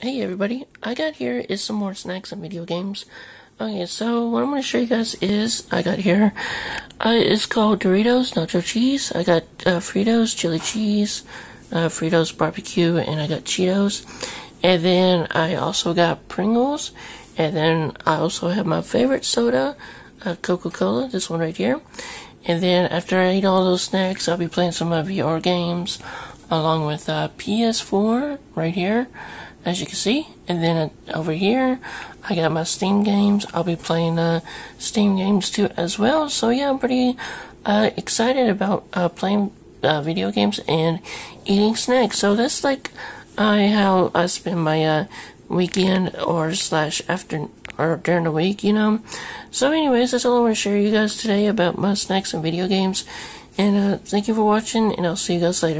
Hey everybody, I got here is some more snacks and video games. Okay, so what I'm going to show you guys is, I got here, uh, it's called Doritos Nacho Cheese. I got uh, Fritos Chili Cheese, uh, Fritos Barbecue, and I got Cheetos. And then I also got Pringles, and then I also have my favorite soda, uh, Coca-Cola, this one right here. And then after I eat all those snacks, I'll be playing some of VR games, along with uh, PS4 right here as you can see. And then uh, over here, I got my Steam games. I'll be playing uh, Steam games too as well. So yeah, I'm pretty uh, excited about uh, playing uh, video games and eating snacks. So that's like uh, how I spend my weekend or slash after or during the week, you know. So anyways, that's all I want to share you guys today about my snacks and video games. And thank you for watching, and I'll see you guys later.